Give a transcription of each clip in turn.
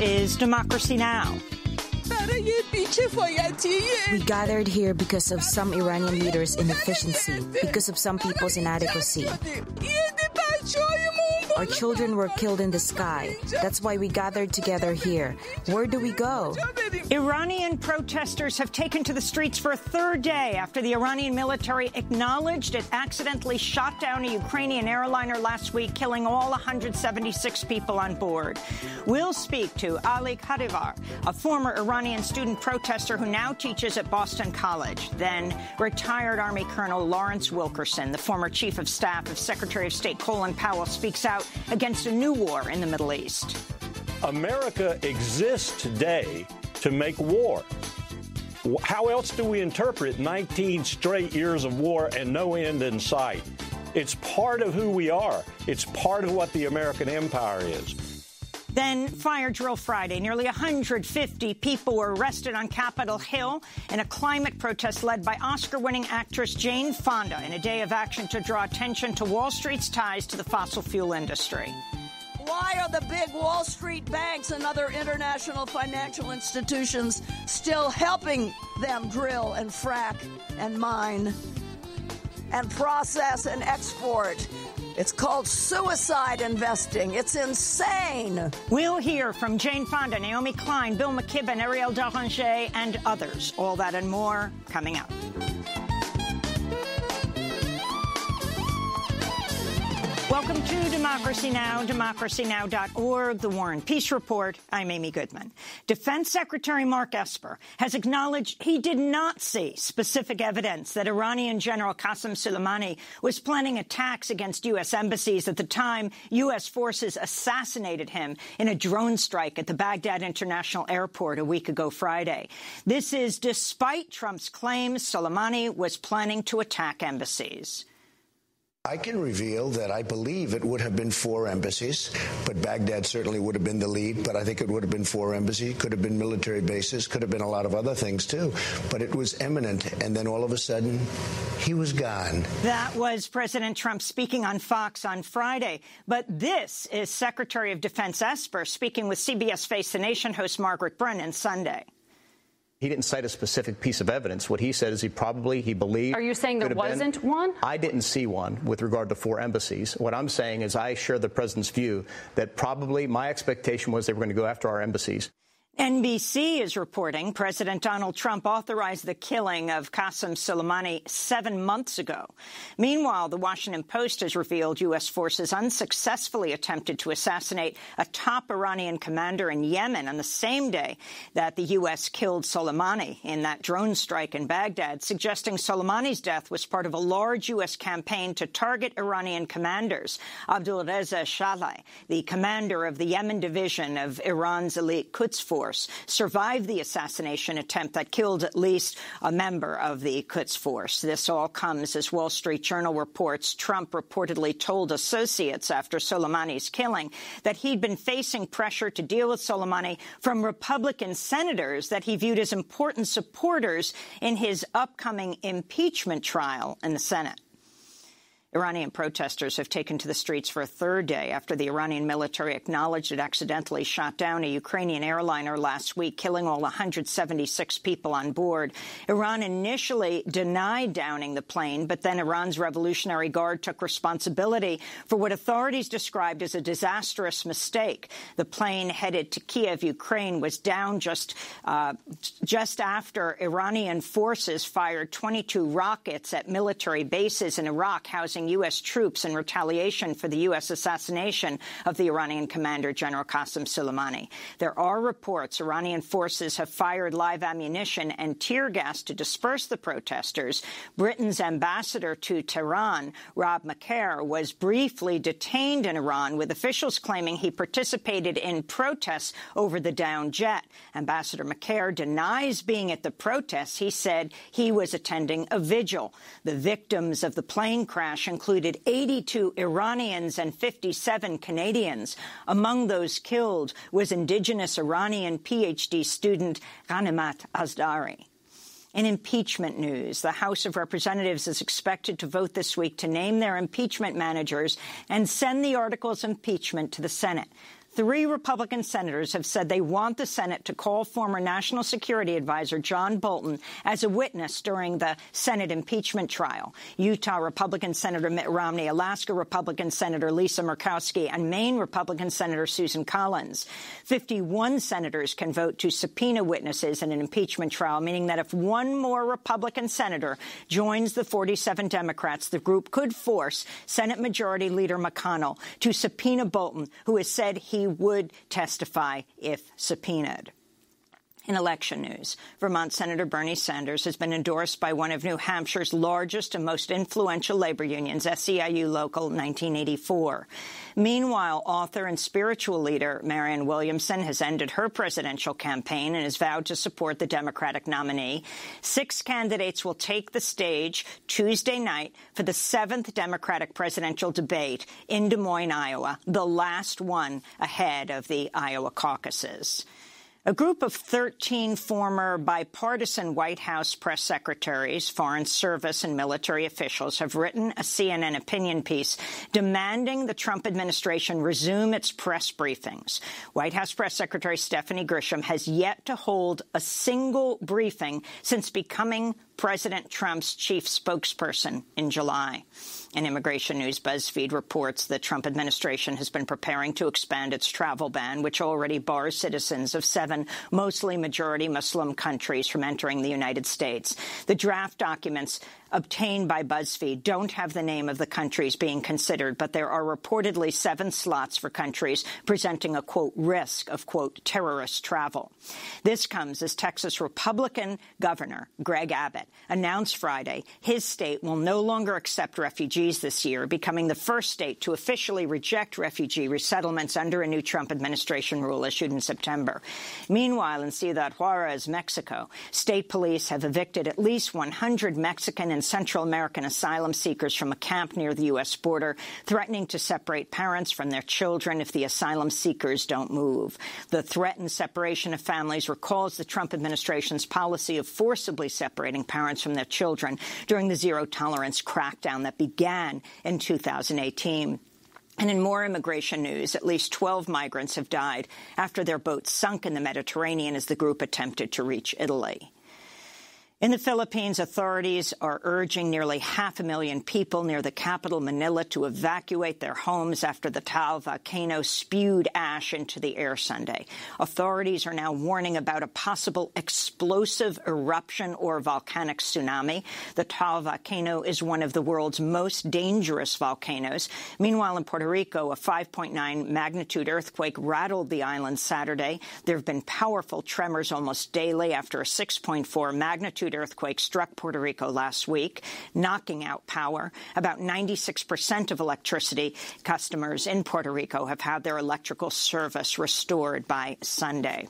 Is Democracy Now! We gathered here because of some Iranian leaders' inefficiency, because of some people's inadequacy. Our children were killed in the sky. That's why we gathered together here. Where do we go? Iranian protesters have taken to the streets for a third day after the Iranian military acknowledged it accidentally shot down a Ukrainian airliner last week, killing all 176 people on board. We'll speak to Ali Kadivar, a former Iranian student protester who now teaches at Boston College, then retired Army Colonel Lawrence Wilkerson, the former chief of staff of Secretary of State Colin Powell, speaks out against a new war in the Middle East. America exists today to make war. How else do we interpret 19 straight years of war and no end in sight? It's part of who we are. It's part of what the American empire is. Then Fire Drill Friday. Nearly 150 people were arrested on Capitol Hill in a climate protest led by Oscar-winning actress Jane Fonda in a day of action to draw attention to Wall Street's ties to the fossil fuel industry. Why are the big Wall Street banks and other international financial institutions still helping them drill and frack and mine and process and export? It's called suicide investing. It's insane. We'll hear from Jane Fonda, Naomi Klein, Bill McKibben, Eriel Deranger, and others. All that and more coming up. Welcome to Democracy Now!, democracynow.org, The War and Peace Report. I'm Amy Goodman. Defense Secretary Mark Esper has acknowledged he did not see specific evidence that Iranian General Qasem Soleimani was planning attacks against U.S. embassies at the time U.S. forces assassinated him in a drone strike at the Baghdad International Airport a week ago Friday. This is despite Trump's claims Soleimani was planning to attack embassies. I can reveal that I believe it would have been four embassies, but Baghdad certainly would have been the lead. But I think it would have been four embassies, could have been military bases, could have been a lot of other things too. But it was imminent. And then all of a sudden, he was gone. That was President Trump speaking on Fox on Friday. But this is Secretary of Defense Esper speaking with CBS Face the Nation host Margaret Brennan Sunday. He didn't cite a specific piece of evidence. What he said is he probably, he believed. Are you saying there wasn't been. one? I didn't see one with regard to four embassies. What I'm saying is I share the president's view that probably my expectation was they were going to go after our embassies. NBC is reporting President Donald Trump authorized the killing of Qasem Soleimani seven months ago. Meanwhile, the Washington Post has revealed U.S. forces unsuccessfully attempted to assassinate a top Iranian commander in Yemen on the same day that the U.S. killed Soleimani in that drone strike in Baghdad, suggesting Soleimani's death was part of a large U.S. campaign to target Iranian commanders. Abdulreza Shahlai, the commander of the Yemen division of Iran's elite Quds Force, Force survived the assassination attempt that killed at least a member of the Quds Force. This all comes as Wall Street Journal reports Trump reportedly told associates after Soleimani's killing that he'd been facing pressure to deal with Soleimani from Republican senators that he viewed as important supporters in his upcoming impeachment trial in the Senate. Iranian protesters have taken to the streets for a third day after the Iranian military acknowledged it accidentally shot down a Ukrainian airliner last week, killing all 176 people on board. Iran initially denied downing the plane, but then Iran's Revolutionary Guard took responsibility for what authorities described as a disastrous mistake. The plane headed to Kiev, Ukraine, was down just uh, just after Iranian forces fired 22 rockets at military bases in Iraq housing U.S. troops in retaliation for the U.S. assassination of the Iranian commander, General Qasem Soleimani. There are reports Iranian forces have fired live ammunition and tear gas to disperse the protesters. Britain's ambassador to Tehran, Rob Macaire, was briefly detained in Iran, with officials claiming he participated in protests over the downed jet. Ambassador Macaire denies being at the protests. He said he was attending a vigil. The victims of the plane crash included 82 Iranians and 57 Canadians. Among those killed was indigenous Iranian PhD student Ghanimat Azhdari. In impeachment news, the House of Representatives is expected to vote this week to name their impeachment managers and send the articles of impeachment to the Senate. Three Republican senators have said they want the Senate to call former National Security Advisor John Bolton as a witness during the Senate impeachment trial. Utah Republican Senator Mitt Romney, Alaska Republican Senator Lisa Murkowski, and Maine Republican Senator Susan Collins. 51 senators can vote to subpoena witnesses in an impeachment trial, meaning that if one more Republican senator joins the 47 Democrats, the group could force Senate Majority Leader McConnell to subpoena Bolton, who has said he would testify if subpoenaed. In election news, Vermont Senator Bernie Sanders has been endorsed by one of New Hampshire's largest and most influential labor unions, SEIU Local 1984. Meanwhile, author and spiritual leader Marianne Williamson has ended her presidential campaign and has vowed to support the Democratic nominee. Six candidates will take the stage Tuesday night for the seventh Democratic presidential debate in Des Moines, Iowa, the last one ahead of the Iowa caucuses. A group of 13 former bipartisan White House press secretaries, foreign service and military officials have written a CNN opinion piece demanding the Trump administration resume its press briefings. White House Press Secretary Stephanie Grisham has yet to hold a single briefing since becoming President Trump's chief spokesperson in July. In immigration news, BuzzFeed reports the Trump administration has been preparing to expand its travel ban, which already bars citizens of seven mostly majority Muslim countries from entering the United States. The draft documents obtained by BuzzFeed don't have the name of the countries being considered, but there are reportedly seven slots for countries presenting a, quote, risk of, quote, terrorist travel. This comes as Texas Republican Governor Greg Abbott announced Friday his state will no longer accept refugees this year, becoming the first state to officially reject refugee resettlements under a new Trump administration rule issued in September. Meanwhile, in Ciudad Juarez, Mexico, state police have evicted at least 100 Mexican and Central American asylum seekers from a camp near the U.S. border, threatening to separate parents from their children if the asylum seekers don't move. The threatened separation of families recalls the Trump administration's policy of forcibly separating parents from their children during the zero-tolerance crackdown that began in 2018. And in more immigration news, at least 12 migrants have died after their boat sunk in the Mediterranean as the group attempted to reach Italy. In the Philippines, authorities are urging nearly half a million people near the capital, Manila, to evacuate their homes after the Taal volcano spewed ash into the air Sunday. Authorities are now warning about a possible explosive eruption or volcanic tsunami. The Taal volcano is one of the world's most dangerous volcanoes. Meanwhile, in Puerto Rico, a 5.9 magnitude earthquake rattled the island Saturday. There have been powerful tremors almost daily after a 6.4 magnitude earthquake struck Puerto Rico last week, knocking out power. About 96 percent of electricity customers in Puerto Rico have had their electrical service restored by Sunday.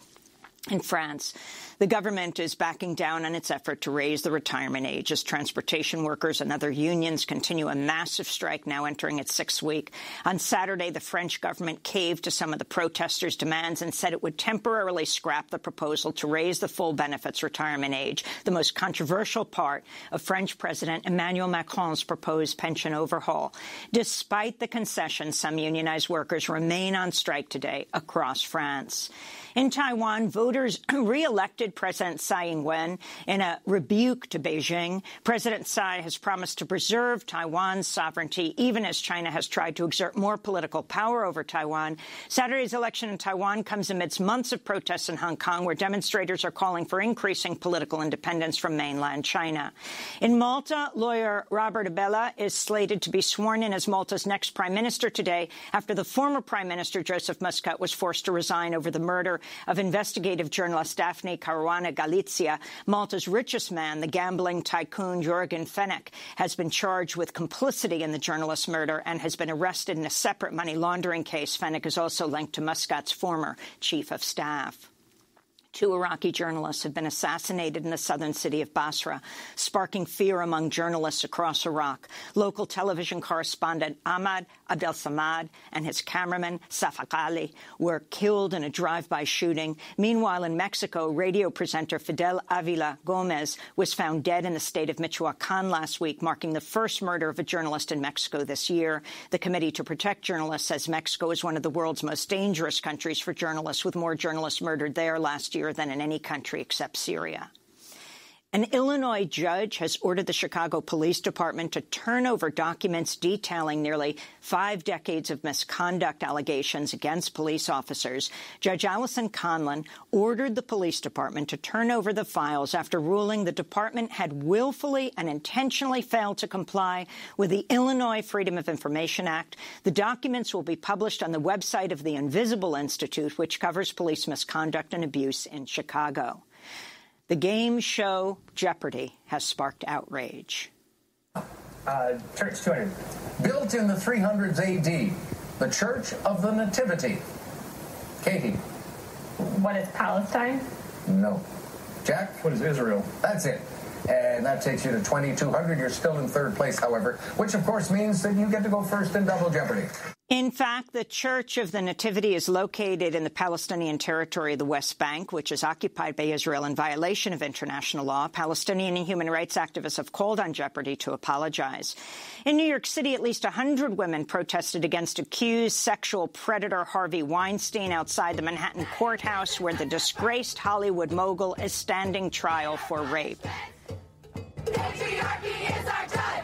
In France, the government is backing down on its effort to raise the retirement age as transportation workers and other unions continue a massive strike now entering its sixth week. On Saturday, the French government caved to some of the protesters' demands and said it would temporarily scrap the proposal to raise the full benefits retirement age, the most controversial part of French President Emmanuel Macron's proposed pension overhaul. Despite the concessions, some unionized workers remain on strike today across France. In Taiwan, voters re-elected President Tsai Ing-wen in a rebuke to Beijing. President Tsai has promised to preserve Taiwan's sovereignty, even as China has tried to exert more political power over Taiwan. Saturday's election in Taiwan comes amidst months of protests in Hong Kong, where demonstrators are calling for increasing political independence from mainland China. In Malta, lawyer Robert Abela is slated to be sworn in as Malta's next prime minister today after the former prime minister, Joseph Muscat, was forced to resign over the murder of investigative journalist Daphne Caruana Galizia. Malta's richest man, the gambling tycoon Yorgen Fenech, has been charged with complicity in the journalist's murder and has been arrested in a separate money laundering case. Fenech is also linked to Muscat's former chief of staff. Two Iraqi journalists have been assassinated in the southern city of Basra, sparking fear among journalists across Iraq. Local television correspondent Ahmad Abdel-Samad and his cameraman Safaa Ghali were killed in a drive-by shooting. Meanwhile, in Mexico, radio presenter Fidel Avila Gomez was found dead in the state of Michoacan last week, marking the first murder of a journalist in Mexico this year. The Committee to Protect Journalists says Mexico is one of the world's most dangerous countries for journalists, with more journalists murdered there last year than in any country except Syria. An Illinois judge has ordered the Chicago Police Department to turn over documents detailing nearly five decades of misconduct allegations against police officers. Judge Allison Conlon ordered the police department to turn over the files after ruling the department had willfully and intentionally failed to comply with the Illinois Freedom of Information Act. The documents will be published on the website of the Invisible Institute, which covers police misconduct and abuse in Chicago. The game show Jeopardy has sparked outrage. Uh, Church 200. Built in the 300s AD, the Church of the Nativity. Katie. What is Palestine? No. Jack? What is Israel? That's it. And that takes you to 2200. You're still in third place, however, which of course means that you get to go first in Double Jeopardy. In fact, the Church of the Nativity is located in the Palestinian territory of the West Bank, which is occupied by Israel in violation of international law. Palestinian human rights activists have called on Jeopardy to apologize. In New York City, at least 100 women protested against accused sexual predator Harvey Weinstein outside the Manhattan courthouse, where the disgraced Hollywood mogul is standing trial for rape. Patriarchy is our judge.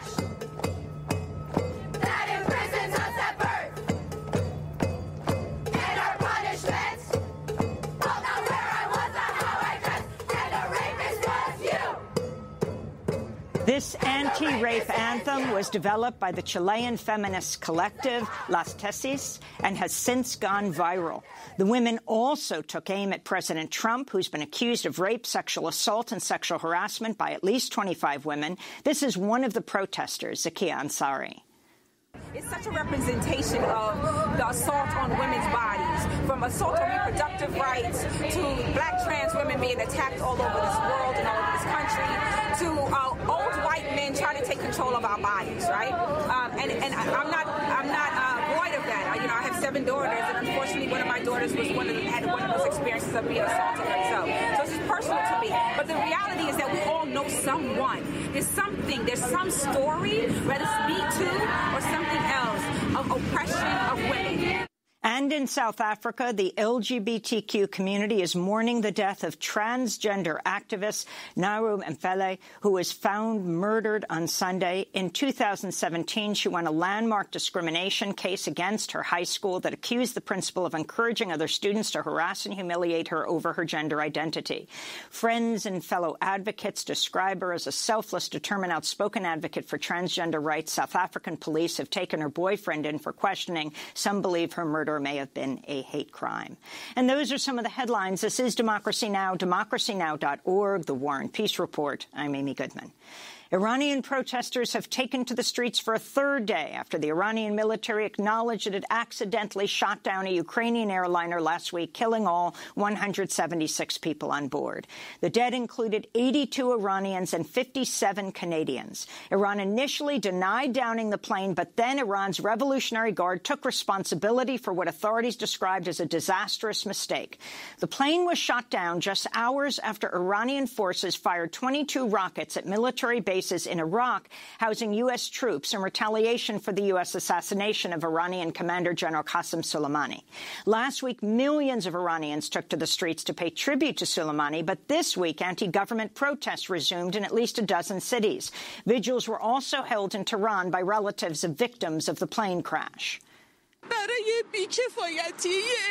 This anti-rape anthem was developed by the Chilean feminist collective Las Tesis and has since gone viral. The women also took aim at President Trump, who's been accused of rape, sexual assault, and sexual harassment by at least 25 women. This is one of the protesters, Zakia Ansari. It's such a representation of the assault on women's bodies, from assault on reproductive rights to black trans women being attacked all over this world and all over this country, to uh, old white men trying to take control of our bodies, right? Um, and and I'm not I'm not uh, void of that. I, you know, I have seven daughters, and unfortunately, one of my daughters was one of the, had one of those experiences of being assaulted herself. So this is personal to me. But the reality is that we all know someone. There's something. There's some story, whether it's Me Too or something else, of oppression of women. And in South Africa, the LGBTQ community is mourning the death of transgender activist Nare Mphela, who was found murdered on Sunday. In 2017, she won a landmark discrimination case against her high school that accused the principal of encouraging other students to harass and humiliate her over her gender identity. Friends and fellow advocates describe her as a selfless, determined, outspoken advocate for transgender rights. South African police have taken her boyfriend in for questioning. Some believe her murder may have been a hate crime. And those are some of the headlines. This is Democracy Now!, democracynow.org, The War and Peace Report. I'm Amy Goodman. Iranian protesters have taken to the streets for a third day after the Iranian military acknowledged it had accidentally shot down a Ukrainian airliner last week, killing all 176 people on board. The dead included 82 Iranians and 57 Canadians. Iran initially denied downing the plane, but then Iran's Revolutionary Guard took responsibility for what authorities described as a disastrous mistake. The plane was shot down just hours after Iranian forces fired 22 rockets at military bases bases in Iraq housing U.S. troops in retaliation for the U.S. assassination of Iranian Commander General Qasem Soleimani. Last week, millions of Iranians took to the streets to pay tribute to Soleimani, but this week, anti-government protests resumed in at least a dozen cities. Vigils were also held in Tehran by relatives of victims of the plane crash.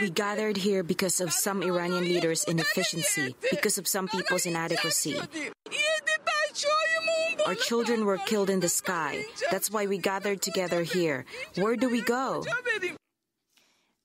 We gathered here because of some Iranian leaders' inefficiency, because of some people's inadequacy. Our children were killed in the sky. That's why we gathered together here. Where do we go?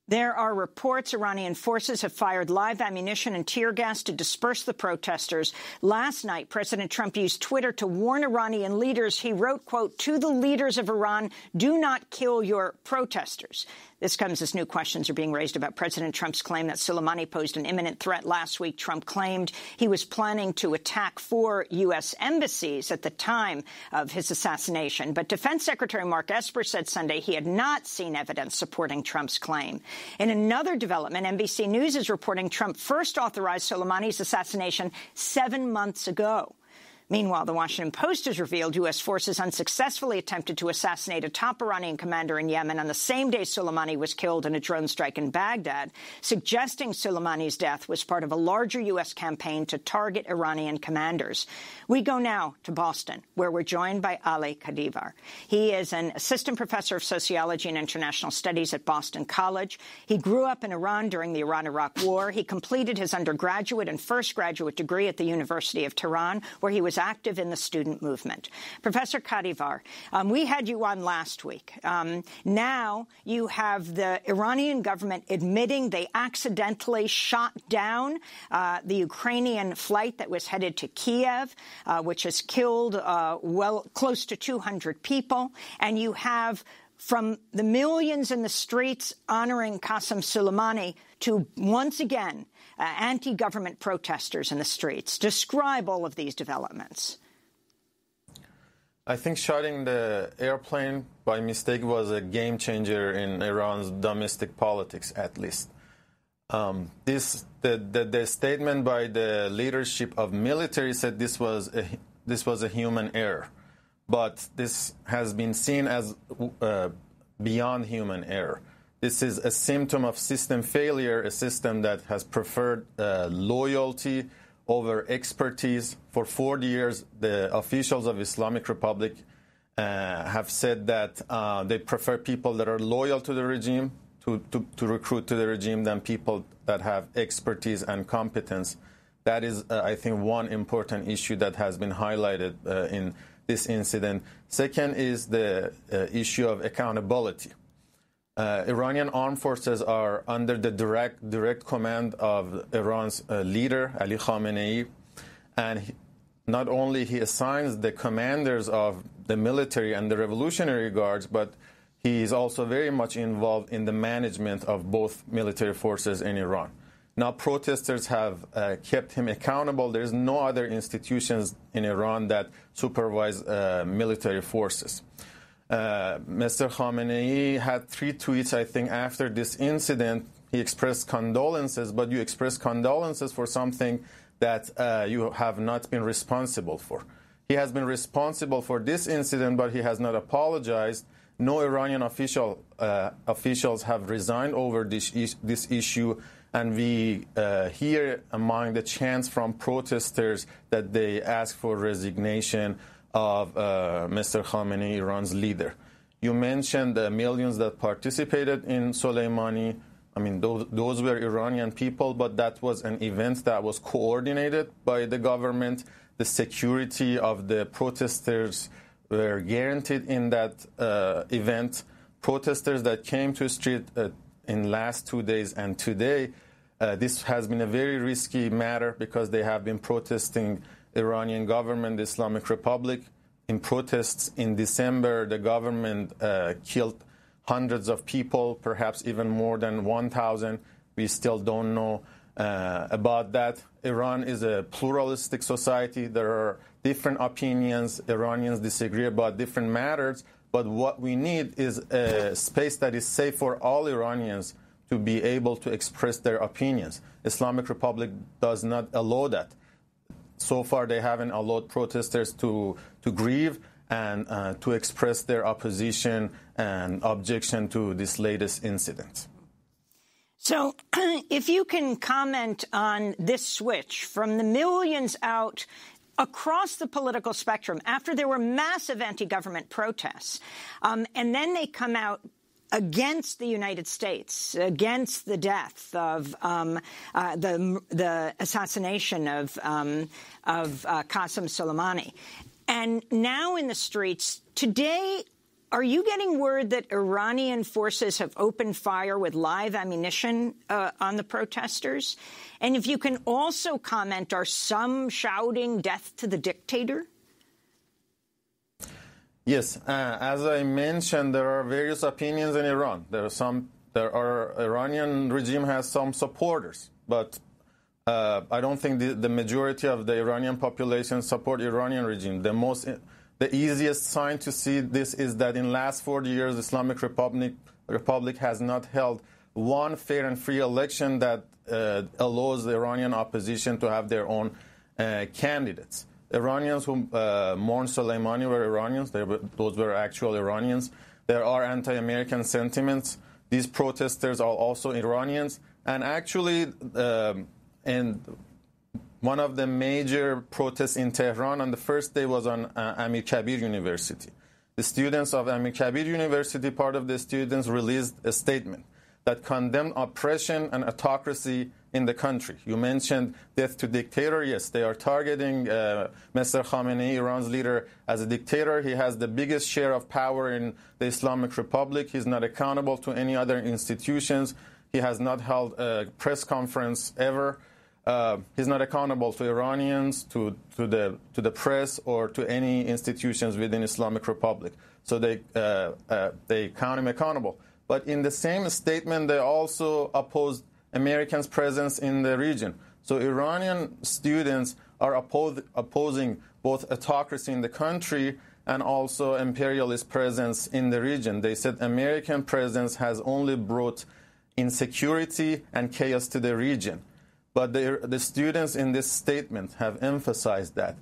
There are reports Iranian forces have fired live ammunition and tear gas to disperse the protesters. Last night, President Trump used Twitter to warn Iranian leaders. He wrote, quote, to the leaders of Iran, do not kill your protesters. This comes as new questions are being raised about President Trump's claim that Soleimani posed an imminent threat. Last week, Trump claimed he was planning to attack four U.S. embassies at the time of his assassination. But Defense Secretary Mark Esper said Sunday he had not seen evidence supporting Trump's claim. In another development, NBC News is reporting Trump first authorized Soleimani's assassination seven months ago. Meanwhile, the Washington Post has revealed U.S. forces unsuccessfully attempted to assassinate a top Iranian commander in Yemen on the same day Soleimani was killed in a drone strike in Baghdad, suggesting Soleimani's death was part of a larger U.S. campaign to target Iranian commanders. We go now to Boston, where we're joined by Ali Kadivar. He is an assistant professor of sociology and international studies at Boston College. He grew up in Iran during the Iran-Iraq War. He completed his undergraduate and first graduate degree at the University of Tehran, where he was was active in the student movement. Professor Kadivar, um, we had you on last week. Um, now you have the Iranian government admitting they accidentally shot down uh, the Ukrainian flight that was headed to Kiev, uh, which has killed uh, well close to 200 people. And you have from the millions in the streets honoring Qasem Soleimani to once again uh, anti-government protesters in the streets. Describe all of these developments. I think shutting the airplane by mistake was a game changer in Iran's domestic politics, at least. Um, this the, the, the statement by the leadership of military said this was a, this was a human error, but this has been seen as uh, beyond human error. This is a symptom of system failure, a system that has preferred uh, loyalty over expertise. For 40 years, the officials of Islamic Republic uh, have said that uh, they prefer people that are loyal to the regime to, to, to, recruit to the regime than people that have expertise and competence. That is, uh, I think, one important issue that has been highlighted uh, in this incident. Second is the uh, issue of accountability. Uh, Iranian armed forces are under the direct direct command of Iran's uh, leader Ali Khamenei, and he, not only he assigns the commanders of the military and the Revolutionary Guards, but he is also very much involved in the management of both military forces in Iran. Now, protesters have uh, kept him accountable. There is no other institutions in Iran that supervise uh, military forces. Uh, Mr. Khamenei had three tweets, I think, after this incident. He expressed condolences, but you express condolences for something that uh, you have not been responsible for. He has been responsible for this incident, but he has not apologized. No Iranian official, uh, officials have resigned over this, is this issue, and we uh, hear among the chants from protesters that they ask for resignation of uh, Mr. Khamenei, Iran's leader. You mentioned the millions that participated in Soleimani. I mean, those, those, were Iranian people, but that was an event that was coordinated by the government. The security of the protesters were guaranteed in that uh, event. Protesters that came to the street uh, in last two days and today, uh, this has been a very risky matter because they have been protesting Iranian government, Islamic Republic. In protests in December, the government uh, killed hundreds of people, perhaps even more than 1,000. We still don't know uh, about that. Iran is a pluralistic society. There are different opinions. Iranians disagree about different matters. But what we need is a space that is safe for all Iranians to be able to express their opinions. Islamic Republic does not allow that so far they haven't allowed protesters to, to grieve and uh, to express their opposition and objection to this latest incident. So, if you can comment on this switch from the millions out across the political spectrum after there were massive anti-government protests, um, and then they come out against the United States, against the death of um, uh, the the assassination of um, of uh, Qasem Soleimani, and now in the streets today. Are you getting word that Iranian forces have opened fire with live ammunition uh, on the protesters? And if you can also comment, are some shouting death to the dictator? Yes, uh, as I mentioned, there are various opinions in Iran. There are some there are Iranian regime has some supporters, but uh, I don't think the, the, majority of the Iranian population support Iranian regime. The most, the easiest sign to see this is that in last 40 years, Islamic Republic Republic has not held one fair and free election that uh, allows the Iranian opposition to have their own uh, candidates. Iranians who uh, mourn Soleimani were Iranians. Were, those were actual Iranians. There are anti-American sentiments. These protesters are also Iranians. And actually, um, in one of the major protests in Tehran on the first day was on uh, Amir Kabir University. The students of Amir Kabir University, part of the students, released a statement that condemned oppression and autocracy in the country. You mentioned death to dictator. Yes, they are targeting uh, Mr. Khamenei, Iran's leader, as a dictator. He has the biggest share of power in the Islamic Republic. He's not accountable to any other institutions. He has not held a press conference ever. Uh, he's not accountable to Iranians, to, to, the, to the press, or to any institutions within Islamic Republic. So they, uh, uh they count him accountable. But in the same statement, they also opposed Americans' presence in the region. So Iranian students are opposing both autocracy in the country and also imperialist presence in the region. They said American presence has only brought insecurity and chaos to the region. But the, the students in this statement have emphasized that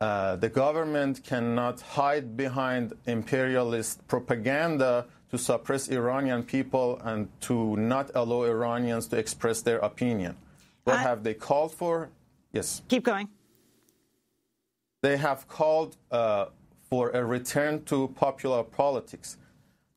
uh, the government cannot hide behind imperialist propaganda to suppress Iranian people and to not allow Iranians to express their opinion. What have they called for? Yes. Keep going. They have called uh, for a return to popular politics.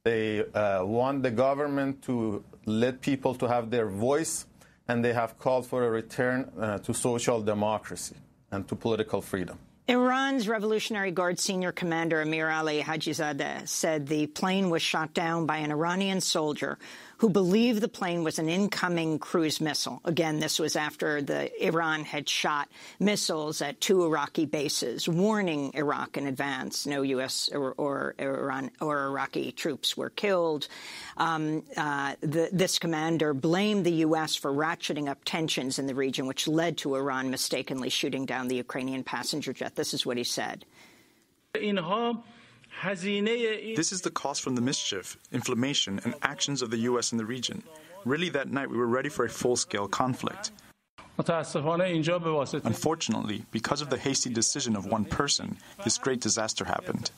They uh, want the government to let people to have their voice, and they have called for a return uh, to social democracy and to political freedom. Iran's Revolutionary Guard senior commander Amir Ali Hajizadeh said the plane was shot down by an Iranian soldier who believed the plane was an incoming cruise missile. Again, this was after the Iran had shot missiles at two Iraqi bases, warning Iraq in advance. No U.S. or, or Iran or Iraqi troops were killed. Um, uh, the, this commander blamed the U.S. for ratcheting up tensions in the region, which led to Iran mistakenly shooting down the Ukrainian passenger jet. This is what he said. This is the cost from the mischief, inflammation, and actions of the U.S. in the region. Really, that night we were ready for a full scale conflict. Unfortunately, because of the hasty decision of one person, this great disaster happened.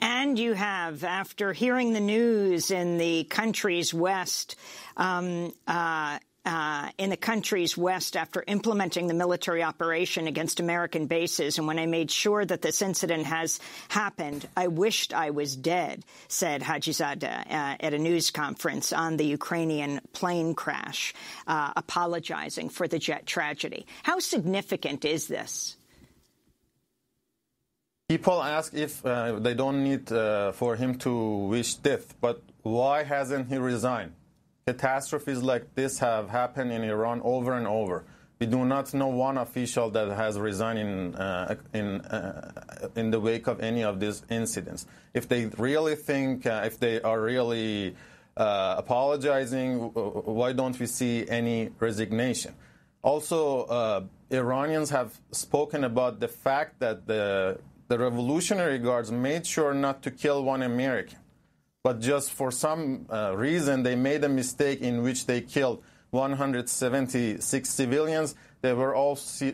And you have, after hearing the news in the country's west, um, uh, uh, in the country's west after implementing the military operation against American bases. And when I made sure that this incident has happened, I wished I was dead, said Hajizadeh uh, at a news conference on the Ukrainian plane crash, uh, apologizing for the jet tragedy. How significant is this? People ask if uh, they don't need uh, for him to wish death, but why hasn't he resigned? Catastrophes like this have happened in Iran over and over. We do not know one official that has resigned in, uh, in, uh, in the wake of any of these incidents. If they really think, uh, if they are really uh, apologizing, why don't we see any resignation? Also, uh, Iranians have spoken about the fact that the, the Revolutionary Guards made sure not to kill one American but just for some uh, reason they made a mistake in which they killed 176 civilians. There were also,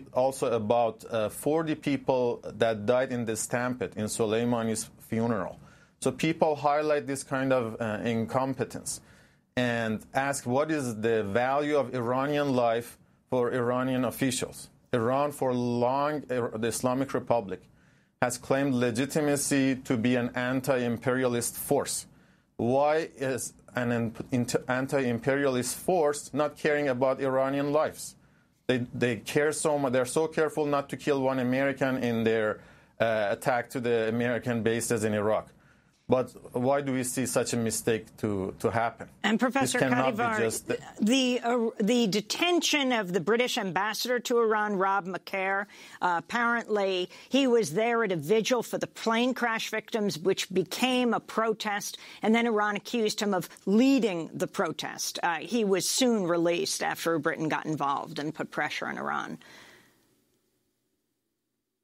about uh, 40 people that died in the stampede in Soleimani's funeral. So people highlight this kind of uh, incompetence and ask what is the value of Iranian life for Iranian officials. Iran, for long, the Islamic Republic, has claimed legitimacy to be an anti imperialist force why is an anti-imperialist force not caring about Iranian lives? They, they care so much. They're so careful not to kill one American in their uh, attack to the American bases in Iraq. But why do we see such a mistake to, to happen? And Professor Kadivar, the the, uh, the, detention of the British ambassador to Iran, Rob Macaire, uh, apparently he was there at a vigil for the plane crash victims, which became a protest, and then Iran accused him of leading the protest. Uh, he was soon released after Britain got involved and put pressure on Iran.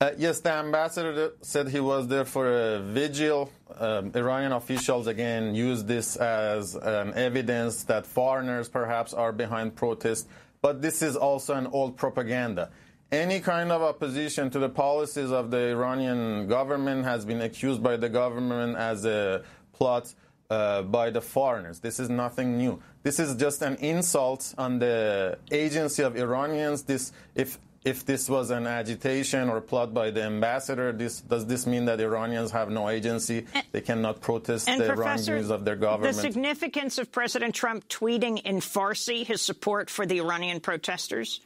Uh, yes, the ambassador said he was there for a vigil. Um, Iranian officials again used this as um, evidence that foreigners perhaps are behind protests, but this is also an old propaganda. Any kind of opposition to the policies of the Iranian government has been accused by the government as a plot uh, by the foreigners. This is nothing new. This is just an insult on the agency of Iranians. This, if if this was an agitation or plot by the ambassador, this, does this mean that Iranians have no agency? They cannot protest and the wrongdoings of their government? The significance of President Trump tweeting in Farsi his support for the Iranian protesters?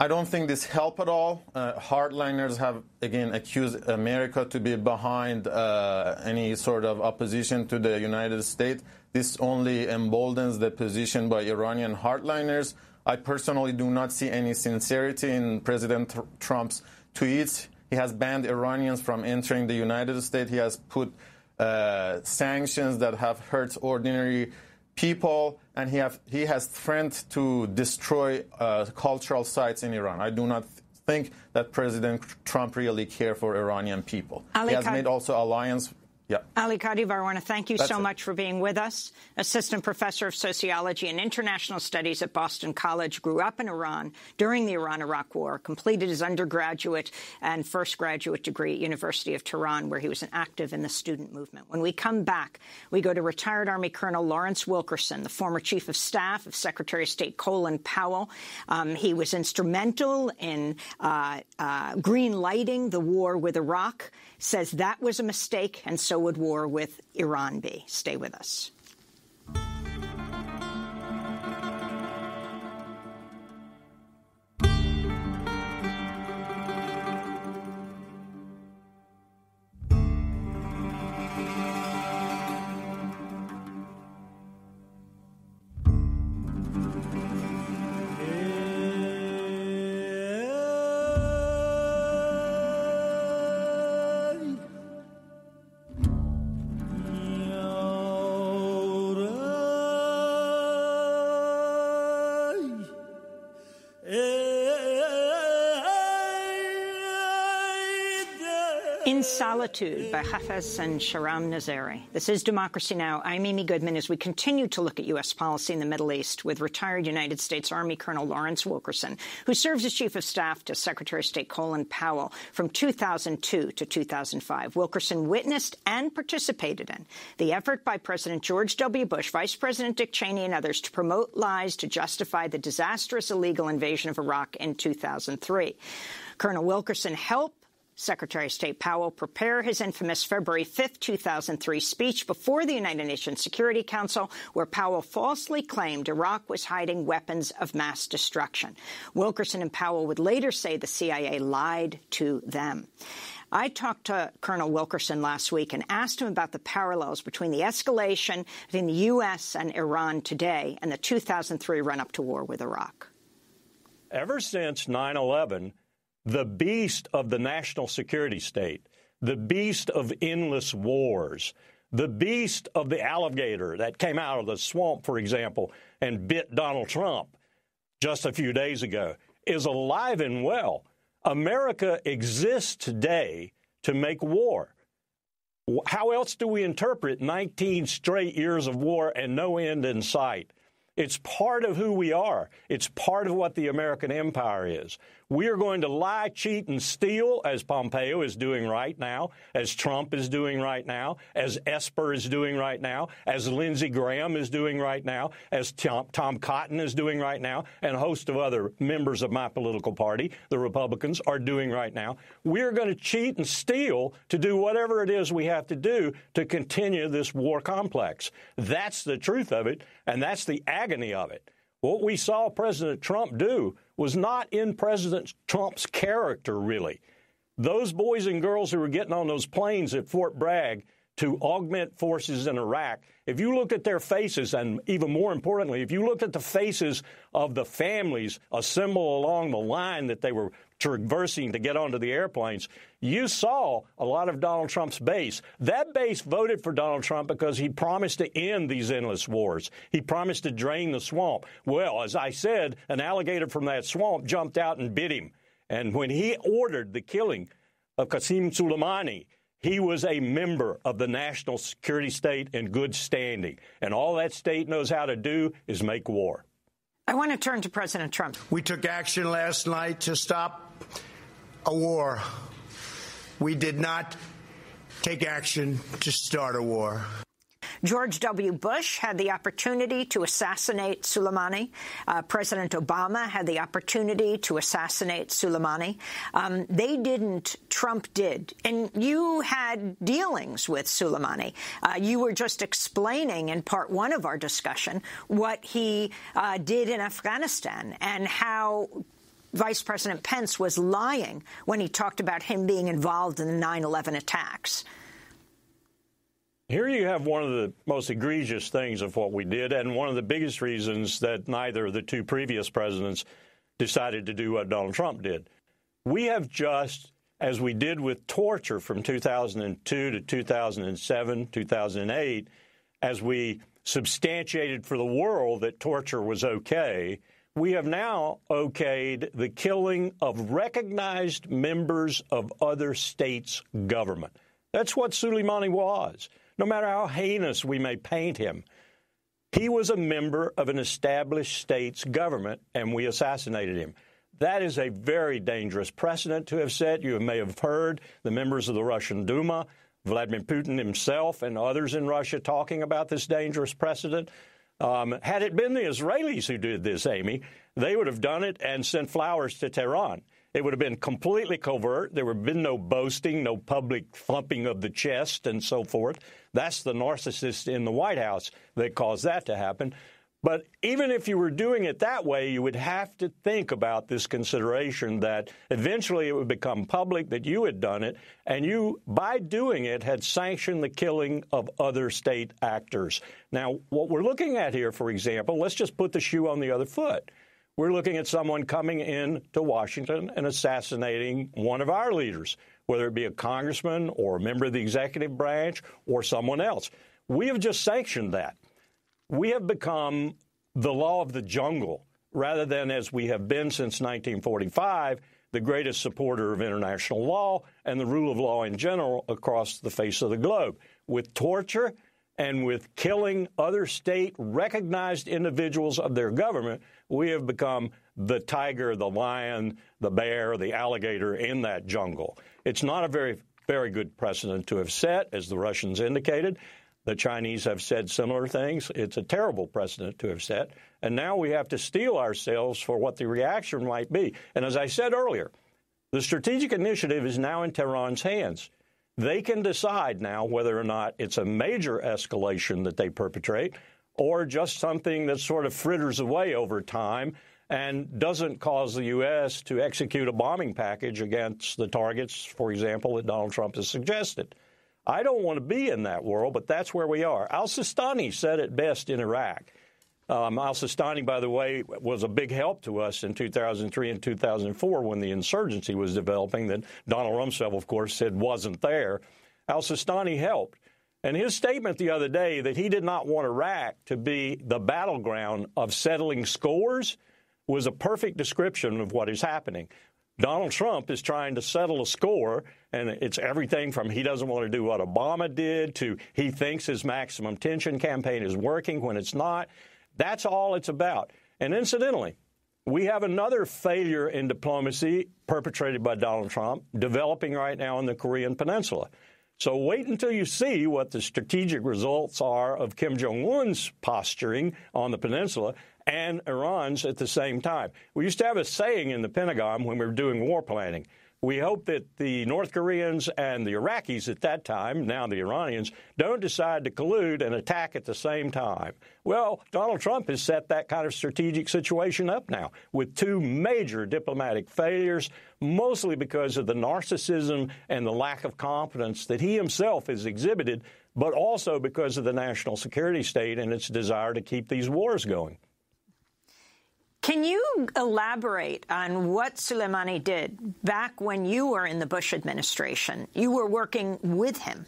I don't think this helped at all. Uh, hardliners have again accused America to be behind uh, any sort of opposition to the United States. This only emboldens the position by Iranian hardliners. I personally do not see any sincerity in President Trump's tweets. He has banned Iranians from entering the United States. He has put uh, sanctions that have hurt ordinary people, and he, have, he has threatened to destroy uh, cultural sites in Iran. I do not think that President Trump really cares for Iranian people. Ali he has made also alliance yeah. Ali Kadivar, I want to thank you That's so it. much for being with us. Assistant Professor of Sociology and International Studies at Boston College, grew up in Iran during the Iran-Iraq War, completed his undergraduate and first graduate degree at University of Tehran, where he was an active in the student movement. When we come back, we go to retired Army Colonel Lawrence Wilkerson, the former Chief of Staff of Secretary of State Colin Powell. Um, he was instrumental in uh, uh, green lighting the war with Iraq says that was a mistake, and so would war with Iran be. Stay with us. Solitude by Hafez and Shahram Nazeri. This is Democracy Now! I'm Amy Goodman as we continue to look at U.S. policy in the Middle East with retired United States Army Colonel Lawrence Wilkerson, who serves as Chief of Staff to Secretary of State Colin Powell from 2002 to 2005. Wilkerson witnessed and participated in the effort by President George W. Bush, Vice President Dick Cheney, and others to promote lies to justify the disastrous illegal invasion of Iraq in 2003. Colonel Wilkerson helped Secretary of State Powell prepare his infamous February 5, 2003 speech before the United Nations Security Council, where Powell falsely claimed Iraq was hiding weapons of mass destruction. Wilkerson and Powell would later say the CIA lied to them. I talked to Colonel Wilkerson last week and asked him about the parallels between the escalation between the U.S. and Iran today and the 2003 run-up to war with Iraq. Ever since 9 11, the beast of the national security state, the beast of endless wars, the beast of the alligator that came out of the swamp, for example, and bit Donald Trump just a few days ago, is alive and well. America exists today to make war. How else do we interpret 19 straight years of war and no end in sight? It's part of who we are. It's part of what the American empire is. We are going to lie, cheat, and steal, as Pompeo is doing right now, as Trump is doing right now, as Esper is doing right now, as Lindsey Graham is doing right now, as Tom, Tom Cotton is doing right now, and a host of other members of my political party, the Republicans, are doing right now. We're going to cheat and steal to do whatever it is we have to do to continue this war complex. That's the truth of it, and that's the agony of it. What we saw President Trump do was not in President Trump's character, really. Those boys and girls who were getting on those planes at Fort Bragg to augment forces in Iraq, if you look at their faces, and even more importantly, if you look at the faces of the families assembled along the line that they were traversing to get onto the airplanes, you saw a lot of Donald Trump's base. That base voted for Donald Trump because he promised to end these endless wars. He promised to drain the swamp. Well, as I said, an alligator from that swamp jumped out and bit him. And when he ordered the killing of Qasem Soleimani, he was a member of the national security state in good standing. And all that state knows how to do is make war. I want to turn to President Trump. We took action last night to stop a war. We did not take action to start a war. George W. Bush had the opportunity to assassinate Soleimani. Uh, President Obama had the opportunity to assassinate Soleimani. Um, they didn't. Trump did. And you had dealings with Soleimani. Uh, you were just explaining in part one of our discussion what he uh, did in Afghanistan and how Vice President Pence was lying when he talked about him being involved in the 9 11 attacks. Here you have one of the most egregious things of what we did, and one of the biggest reasons that neither of the two previous presidents decided to do what Donald Trump did. We have just, as we did with torture from 2002 to 2007, 2008, as we substantiated for the world that torture was okay, we have now okayed the killing of recognized members of other states' government. That's what Soleimani was no matter how heinous we may paint him. He was a member of an established state's government, and we assassinated him. That is a very dangerous precedent to have set. You may have heard the members of the Russian Duma, Vladimir Putin himself, and others in Russia talking about this dangerous precedent. Um, had it been the Israelis who did this, Amy, they would have done it and sent flowers to Tehran. It would have been completely covert. There would have been no boasting, no public thumping of the chest, and so forth. That's the narcissist in the White House that caused that to happen. But even if you were doing it that way, you would have to think about this consideration that eventually it would become public that you had done it, and you, by doing it, had sanctioned the killing of other state actors. Now, what we're looking at here, for example, let's just put the shoe on the other foot. We're looking at someone coming in to Washington and assassinating one of our leaders, whether it be a congressman or a member of the executive branch or someone else. We have just sanctioned that. We have become the law of the jungle rather than, as we have been since 1945, the greatest supporter of international law and the rule of law in general across the face of the globe. With torture and with killing other state recognized individuals of their government, we have become the tiger, the lion, the bear, the alligator in that jungle. It's not a very, very good precedent to have set, as the Russians indicated. The Chinese have said similar things. It's a terrible precedent to have set. And now we have to steel ourselves for what the reaction might be. And as I said earlier, the strategic initiative is now in Tehran's hands. They can decide now whether or not it's a major escalation that they perpetrate or just something that sort of fritters away over time and doesn't cause the U.S. to execute a bombing package against the targets, for example, that Donald Trump has suggested. I don't want to be in that world, but that's where we are. Al Sistani said it best in Iraq. Um, Al Sistani, by the way, was a big help to us in 2003 and 2004 when the insurgency was developing that Donald Rumsfeld, of course, said wasn't there. Al Sistani helped. And his statement the other day that he did not want Iraq to be the battleground of settling scores was a perfect description of what is happening. Donald Trump is trying to settle a score, and it's everything from he doesn't want to do what Obama did to he thinks his maximum tension campaign is working when it's not. That's all it's about. And incidentally, we have another failure in diplomacy perpetrated by Donald Trump developing right now in the Korean Peninsula. So wait until you see what the strategic results are of Kim Jong un's posturing on the peninsula and Iran's at the same time. We used to have a saying in the Pentagon when we were doing war planning We hope that the North Koreans and the Iraqis at that time, now the Iranians, don't decide to collude and attack at the same time. Well, Donald Trump has set that kind of strategic situation up now with two major diplomatic failures, mostly because of the narcissism and the lack of confidence that he himself has exhibited, but also because of the national security state and its desire to keep these wars going. Can you elaborate on what Soleimani did back when you were in the Bush administration? You were working with him.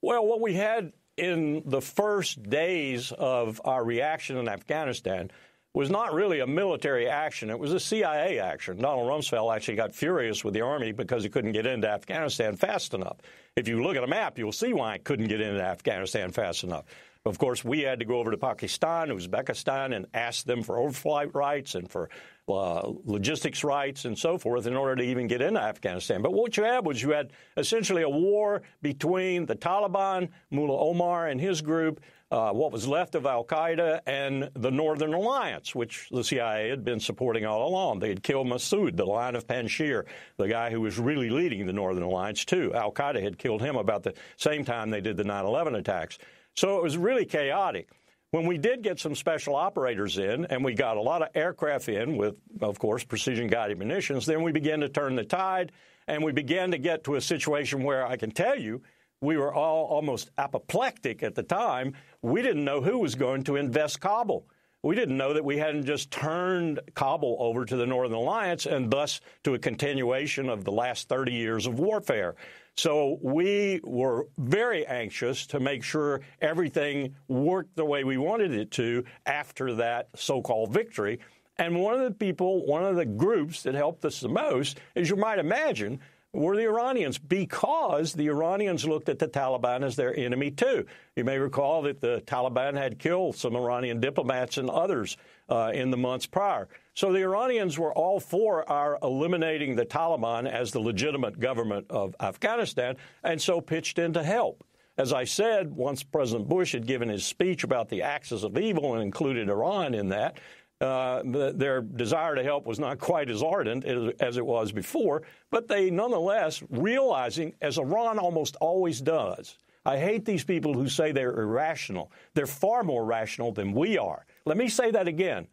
Well, what we had in the first days of our reaction in Afghanistan was not really a military action. It was a CIA action. Donald Rumsfeld actually got furious with the Army because he couldn't get into Afghanistan fast enough. If you look at a map, you'll see why he couldn't get into Afghanistan fast enough. Of course, we had to go over to Pakistan, Uzbekistan, and ask them for overflight rights and for uh, logistics rights and so forth in order to even get into Afghanistan. But what you had was you had essentially a war between the Taliban, Mullah Omar and his group, uh, what was left of Al Qaeda, and the Northern Alliance, which the CIA had been supporting all along. They had killed Massoud, the Lion of Panjshir, the guy who was really leading the Northern Alliance, too. Al Qaeda had killed him about the same time they did the 9 11 attacks. So it was really chaotic. When we did get some special operators in, and we got a lot of aircraft in with, of course, precision guided munitions, then we began to turn the tide, and we began to get to a situation where I can tell you we were all almost apoplectic at the time. We didn't know who was going to invest Kabul. We didn't know that we hadn't just turned Kabul over to the Northern Alliance and thus to a continuation of the last 30 years of warfare. So we were very anxious to make sure everything worked the way we wanted it to after that so called victory. And one of the people, one of the groups that helped us the most, as you might imagine, were the Iranians because the Iranians looked at the Taliban as their enemy too. You may recall that the Taliban had killed some Iranian diplomats and others uh, in the months prior. So the Iranians were all for our eliminating the Taliban as the legitimate government of Afghanistan and so pitched in to help. As I said, once President Bush had given his speech about the axis of evil and included Iran in that, uh, the, their desire to help was not quite as ardent as, as, it was before, but they nonetheless, realizing, as Iran almost always does, I hate these people who say they're irrational. They're far more rational than we are. Let me say that again.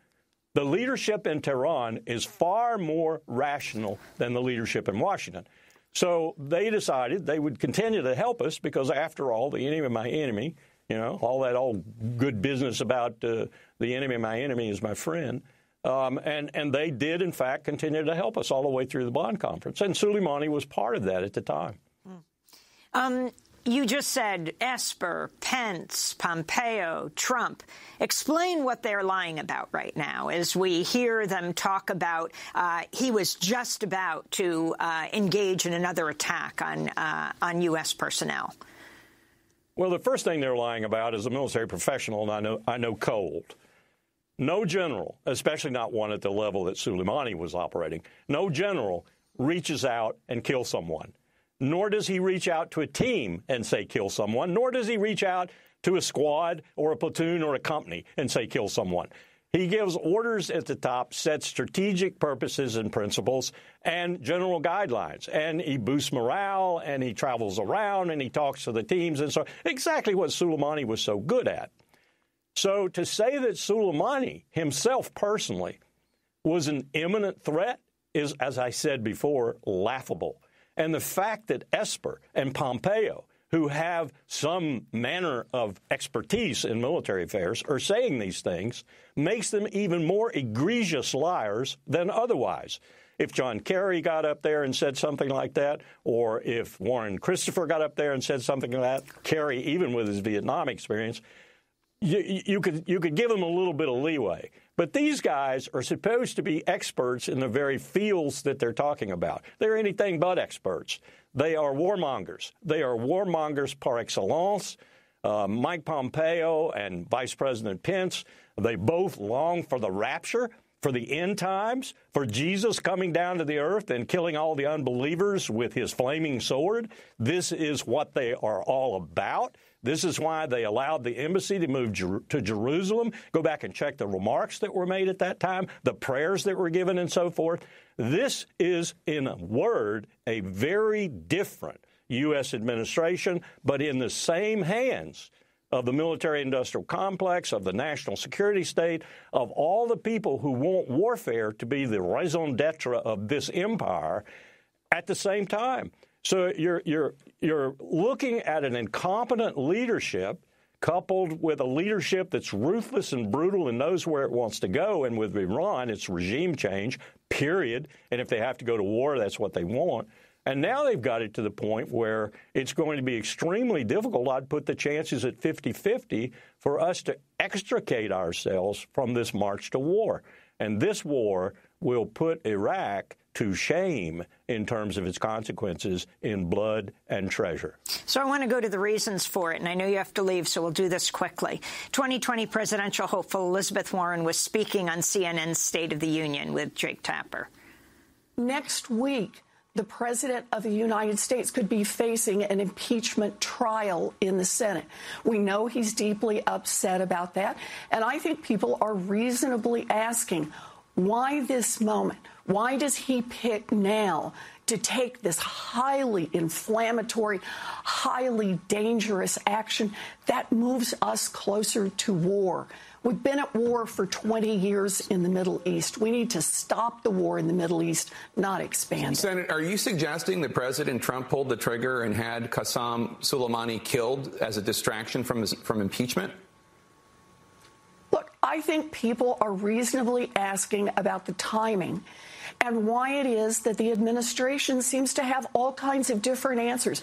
The leadership in Tehran is far more rational than the leadership in Washington. So they decided they would continue to help us because, after all, the enemy of my enemy, you know, all that old good business about uh, the enemy of my enemy is my friend. Um, and, and they did, in fact, continue to help us all the way through the Bonn conference. And Soleimani was part of that at the time. Um, you just said Esper, Pence, Pompeo, Trump. Explain what they're lying about right now as we hear them talk about uh, he was just about to uh, engage in another attack on, uh, on U.S. personnel. Well, the first thing they're lying about is a military professional, and I know, I know cold. No general, especially not one at the level that Soleimani was operating, no general reaches out and kills someone nor does he reach out to a team and say kill someone, nor does he reach out to a squad or a platoon or a company and say kill someone. He gives orders at the top, sets strategic purposes and principles and general guidelines. And he boosts morale and he travels around and he talks to the teams and so exactly what Soleimani was so good at. So to say that Soleimani himself personally was an imminent threat is, as I said before, laughable. And the fact that Esper and Pompeo, who have some manner of expertise in military affairs, are saying these things makes them even more egregious liars than otherwise. If John Kerry got up there and said something like that, or if Warren Christopher got up there and said something like that, Kerry, even with his Vietnam experience, you, you, could you could give them a little bit of leeway. But these guys are supposed to be experts in the very fields that they're talking about. They're anything but experts. They are warmongers. They are warmongers par excellence. Uh, Mike Pompeo and Vice President Pence, they both long for the rapture, for the end times, for Jesus coming down to the earth and killing all the unbelievers with his flaming sword. This is what they are all about. This is why they allowed the embassy to move to Jerusalem. Go back and check the remarks that were made at that time, the prayers that were given, and so forth. This is, in a word, a very different U.S. administration, but in the same hands of the military industrial complex, of the national security state, of all the people who want warfare to be the raison d'etre of this empire at the same time. So you're, you're, you're looking at an incompetent leadership coupled with a leadership that's ruthless and brutal and knows where it wants to go. And with Iran, it's regime change, period. And if they have to go to war, that's what they want. And now they've got it to the point where it's going to be extremely difficult. I'd put the chances at 50 50 for us to extricate ourselves from this march to war. And this war will put Iraq to shame in terms of its consequences in blood and treasure. So I want to go to the reasons for it, and I know you have to leave, so we'll do this quickly. 2020 presidential hopeful Elizabeth Warren was speaking on CNN's State of the Union with Jake Tapper. Next week, the President of the United States could be facing an impeachment trial in the Senate. We know he's deeply upset about that. And I think people are reasonably asking why this moment? Why does he pick now to take this highly inflammatory, highly dangerous action that moves us closer to war? We've been at war for 20 years in the Middle East. We need to stop the war in the Middle East, not expand. Senator, are you suggesting that President Trump pulled the trigger and had Qasem Soleimani killed as a distraction from, his, from impeachment? Look, I think people are reasonably asking about the timing and why it is that the administration seems to have all kinds of different answers.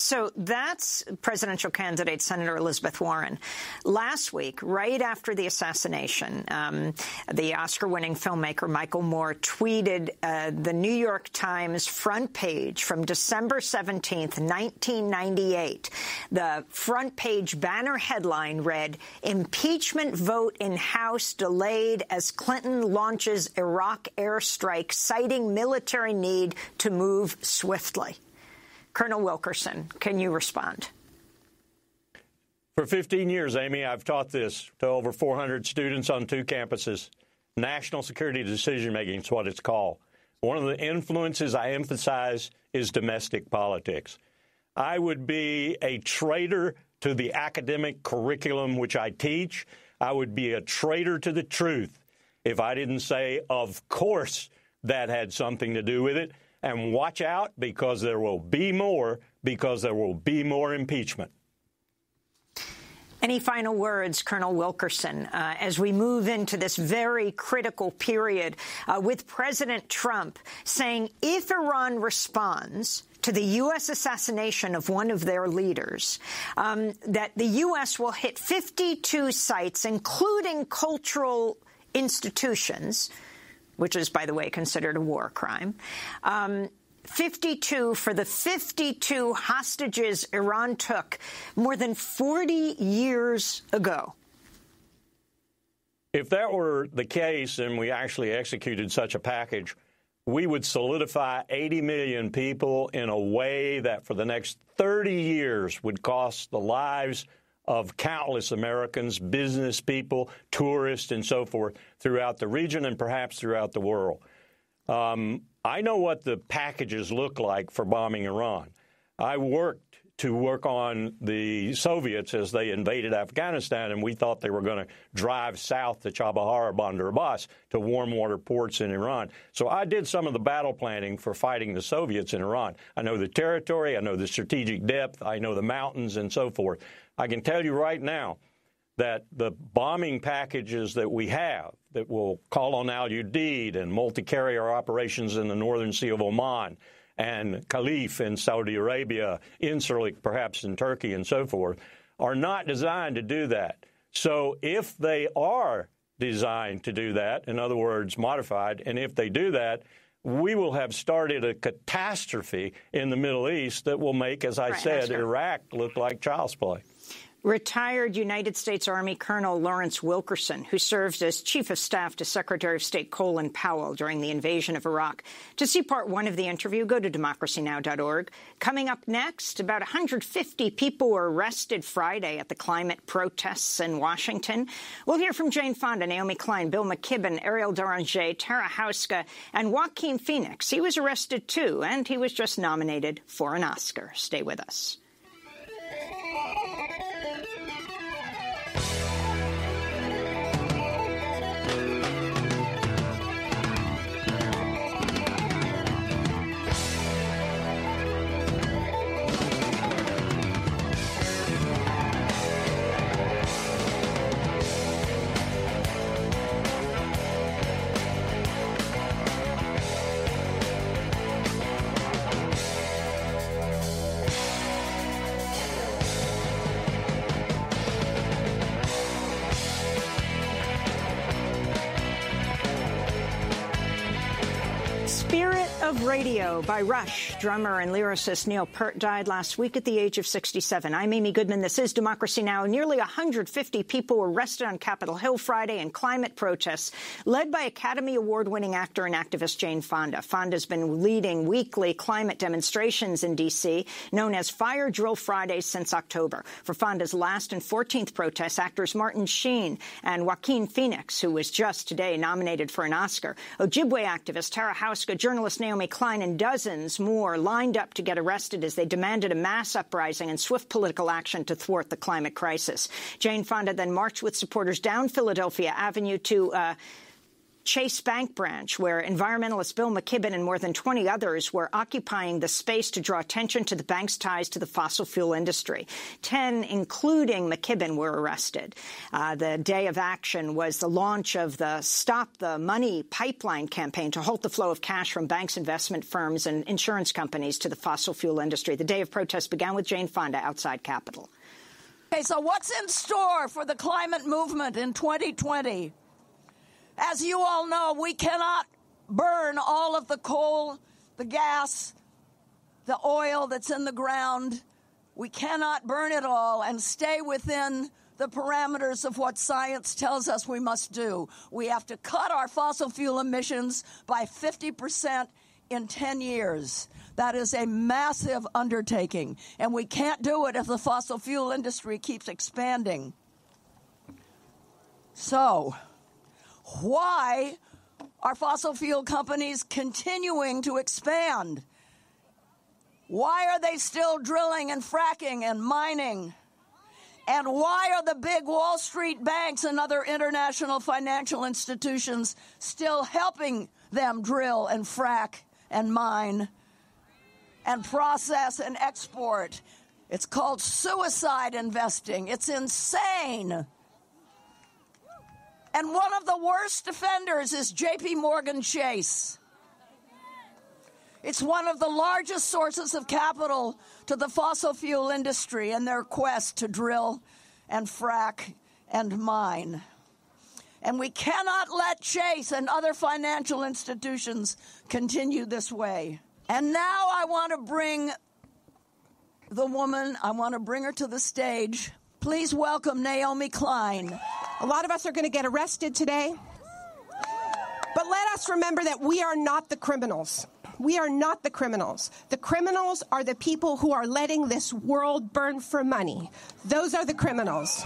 So that's presidential candidate Senator Elizabeth Warren. Last week, right after the assassination, um, the Oscar-winning filmmaker Michael Moore tweeted uh, the New York Times front page from December 17th, 1998. The front page banner headline read, Impeachment vote in House delayed as Clinton launches Iraq airstrike, citing military need to move swiftly. Colonel Wilkerson, can you respond? For 15 years, Amy, I've taught this to over 400 students on two campuses. National security decision making is what it's called. One of the influences I emphasize is domestic politics. I would be a traitor to the academic curriculum which I teach. I would be a traitor to the truth if I didn't say, of course, that had something to do with it. And watch out because there will be more, because there will be more impeachment. Any final words, Colonel Wilkerson, uh, as we move into this very critical period uh, with President Trump saying if Iran responds to the U.S. assassination of one of their leaders, um, that the U.S. will hit 52 sites, including cultural institutions, which is, by the way, considered a war crime. Um, 52 for the 52 hostages Iran took more than 40 years ago. If that were the case and we actually executed such a package, we would solidify 80 million people in a way that for the next 30 years would cost the lives of countless Americans, business people, tourists, and so forth throughout the region and perhaps throughout the world. Um, I know what the packages look like for bombing Iran. I worked to work on the Soviets as they invaded Afghanistan, and we thought they were going to drive south to Chabahar, Bandar Abbas, to warm water ports in Iran. So I did some of the battle planning for fighting the Soviets in Iran. I know the territory, I know the strategic depth, I know the mountains, and so forth. I can tell you right now that the bombing packages that we have that will call on Al Udeid and multi carrier operations in the northern Sea of Oman and Khalif in Saudi Arabia, Incirlik perhaps in Turkey, and so forth, are not designed to do that. So if they are designed to do that, in other words, modified, and if they do that, we will have started a catastrophe in the Middle East that will make, as I said, Iraq look like child's play. Retired United States Army Colonel Lawrence Wilkerson, who served as Chief of Staff to Secretary of State Colin Powell during the invasion of Iraq. To see part one of the interview, go to democracynow.org. Coming up next, about 150 people were arrested Friday at the climate protests in Washington. We'll hear from Jane Fonda, Naomi Klein, Bill McKibben, Eriel Deranger, Tara Houska, and Joaquin Phoenix. He was arrested too, and he was just nominated for an Oscar. Stay with us. Radio by Rush. Drummer and lyricist Neil Peart died last week at the age of 67. I'm Amy Goodman. This is Democracy Now! Nearly 150 people were arrested on Capitol Hill Friday in climate protests led by Academy Award-winning actor and activist Jane Fonda. Fonda's been leading weekly climate demonstrations in D.C., known as Fire Drill Fridays since October. For Fonda's last and 14th protest, actors Martin Sheen and Joaquin Phoenix, who was just today nominated for an Oscar, Ojibwe activist Tara Houska, journalist Naomi Klein and dozens more lined up to get arrested as they demanded a mass uprising and swift political action to thwart the climate crisis. Jane Fonda then marched with supporters down Philadelphia Avenue to uh, Chase Bank branch, where environmentalist Bill McKibben and more than 20 others were occupying the space to draw attention to the bank's ties to the fossil fuel industry. Ten, including McKibben, were arrested. Uh, the day of action was the launch of the Stop the Money pipeline campaign to halt the flow of cash from banks, investment firms, and insurance companies to the fossil fuel industry. The day of protest began with Jane Fonda outside Capitol. Okay, so what's in store for the climate movement in 2020? As you all know, we cannot burn all of the coal, the gas, the oil that's in the ground. We cannot burn it all and stay within the parameters of what science tells us we must do. We have to cut our fossil fuel emissions by 50% in 10 years. That is a massive undertaking, and we can't do it if the fossil fuel industry keeps expanding. So, why are fossil fuel companies continuing to expand? Why are they still drilling and fracking and mining? And why are the big Wall Street banks and other international financial institutions still helping them drill and frack and mine and process and export? It's called suicide investing. It's insane. And one of the worst offenders is JP Morgan Chase. It's one of the largest sources of capital to the fossil fuel industry in their quest to drill and frack and mine. And we cannot let Chase and other financial institutions continue this way. And now I want to bring the woman, I want to bring her to the stage. Please welcome Naomi Klein. A lot of us are going to get arrested today. But let us remember that we are not the criminals. We are not the criminals. The criminals are the people who are letting this world burn for money. Those are the criminals.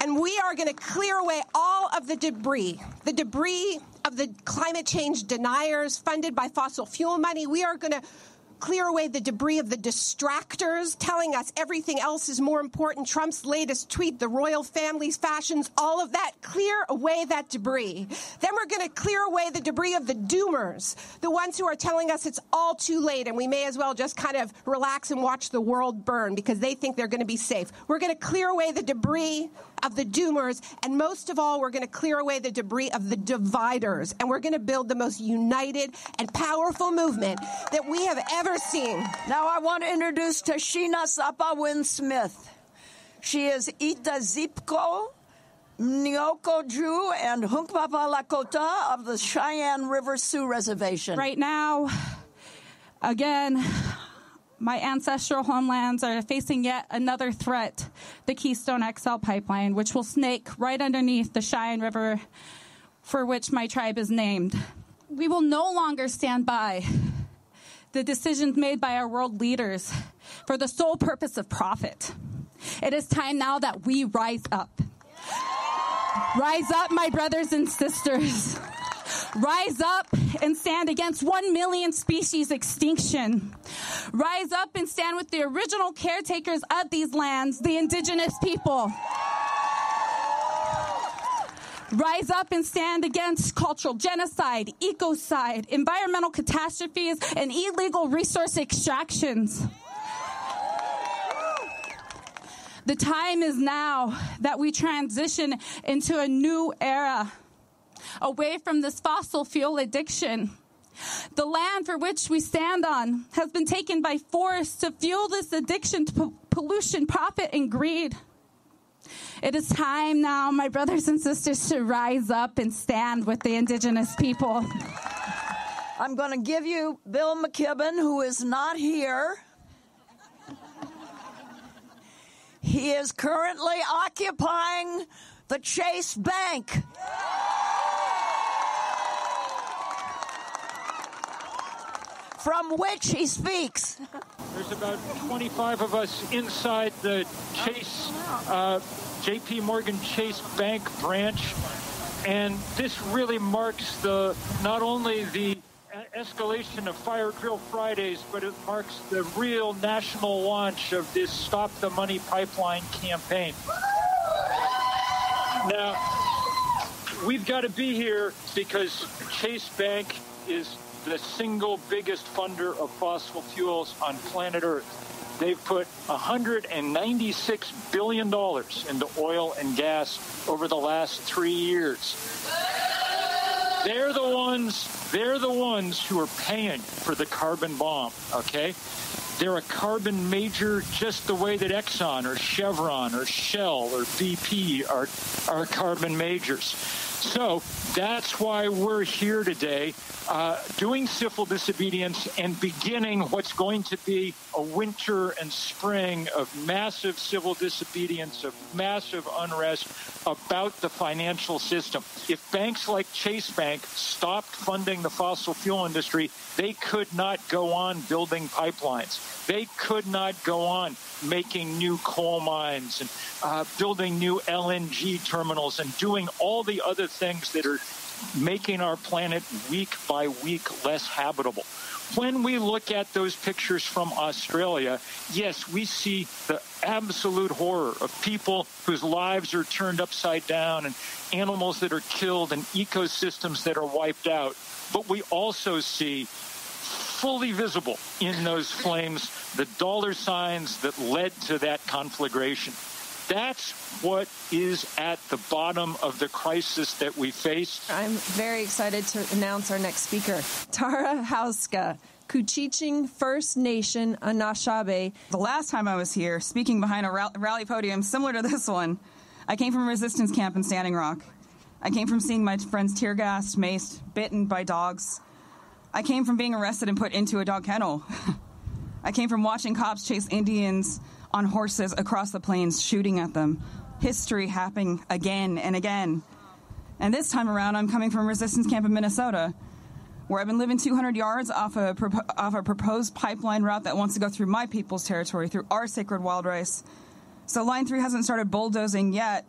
And we are going to clear away all of the debris, the debris of the climate change deniers funded by fossil fuel money. We are going to clear away the debris of the distractors, telling us everything else is more important. Trump's latest tweet, the royal family's fashions, all of that. Clear away that debris. Then we're going to clear away the debris of the doomers, the ones who are telling us it's all too late and we may as well just kind of relax and watch the world burn because they think they're going to be safe. We're going to clear away the debris of the doomers, and most of all, we're going to clear away the debris of the dividers, and we're going to build the most united and powerful movement that we have ever seen. Now, I want to introduce Tashina Sapawin Smith. She is Ita Zipko, Nyoko Jew, and Hunkpapa Lakota of the Cheyenne River Sioux Reservation. Right now, again, my ancestral homelands are facing yet another threat the Keystone XL pipeline, which will snake right underneath the Cheyenne River, for which my tribe is named. We will no longer stand by the decisions made by our world leaders for the sole purpose of profit. It is time now that we rise up. Rise up, my brothers and sisters. Rise up and stand against one million species extinction. Rise up and stand with the original caretakers of these lands, the indigenous people. Rise up and stand against cultural genocide, ecocide, environmental catastrophes, and illegal resource extractions. The time is now that we transition into a new era away from this fossil fuel addiction. The land for which we stand on has been taken by force to fuel this addiction to po- pollution, profit, and greed. It is time now, my brothers and sisters, to rise up and stand with the indigenous people. I'm going to give you Bill McKibben, who is not here. He is currently occupying the Chase Bank. From which he speaks. There's about 25 of us inside the Chase, uh, JP Morgan Chase Bank branch. And this really marks the not only the escalation of Fire Drill Fridays, but it marks the real national launch of this Stop the Money Pipeline campaign. Now, we've got to be here because Chase Bank is the single biggest funder of fossil fuels on planet Earth. They've put $196 billion into oil and gas over the last three years. They're the ones, they're the ones who are paying for the carbon bomb, okay? They're a carbon major just the way that Exxon or Chevron or Shell or BP are, are carbon majors. So that's why we're here today uh, doing civil disobedience and beginning what's going to be a winter and spring of massive civil disobedience, of massive unrest about the financial system. If banks like Chase Bank stopped funding the fossil fuel industry, they could not go on building pipelines. They could not go on making new coal mines and uh, building new LNG terminals and doing all the other things that are making our planet week by week less habitable. When we look at those pictures from Australia, yes, we see the absolute horror of people whose lives are turned upside down and animals that are killed and ecosystems that are wiped out. But we also see fully visible in those flames the dollar signs that led to that conflagration. That's what is at the bottom of the crisis that we face. I'm very excited to announce our next speaker, Tara Houska. Couchiching First Nation Anishinaabe. The last time I was here, speaking behind a rally podium similar to this one, I came from a resistance camp in Standing Rock. I came from seeing my friends tear gassed, maced, bitten by dogs. I came from being arrested and put into a dog kennel. I came from watching cops chase Indians on horses across the plains, shooting at them. History happening again and again. And this time around, I'm coming from resistance camp in Minnesota, where I've been living 200 yards off a, off a proposed pipeline route that wants to go through my people's territory, through our sacred wild rice. So Line 3 hasn't started bulldozing yet,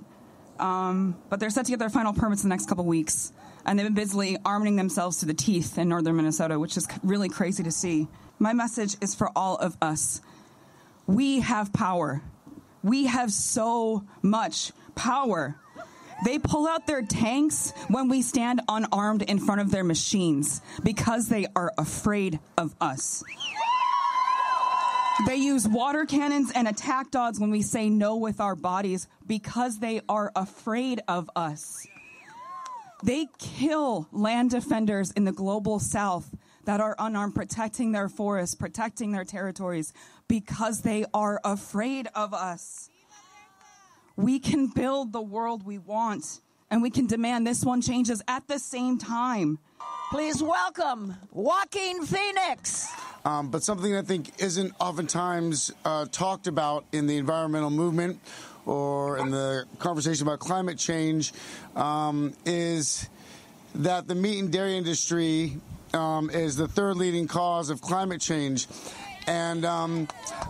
um, but they're set to get their final permits in the next couple weeks. And they've been busily arming themselves to the teeth in northern Minnesota, which is really crazy to see. My message is for all of us. We have power. We have so much power. They pull out their tanks when we stand unarmed in front of their machines because they are afraid of us. They use water cannons and attack dogs when we say no with our bodies because they are afraid of us. They kill land defenders in the global south that are unarmed, protecting their forests, protecting their territories because they are afraid of us. We can build the world we want and we can demand this one changes at the same time. Please welcome Joaquin Phoenix. um, but something I think isn't oftentimes uh, talked about in the environmental movement or in the conversation about climate change um, is that the meat and dairy industry um, is the third leading cause of climate change. And um,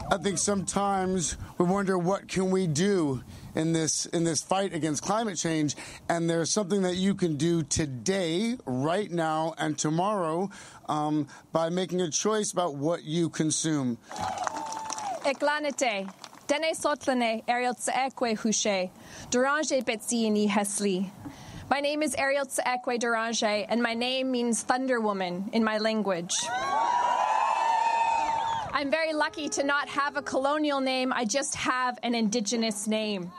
I think sometimes we wonder what can we do in this in this fight against climate change. And there's something that you can do today, right now, and tomorrow um, by making a choice about what you consume. Eklanete, dene sotlane Hushe, Betsiini Hesli. My name is Eriel Tsaekwe Deranger, and my name means Thunder Woman in my language. I'm very lucky to not have a colonial name, I just have an indigenous name.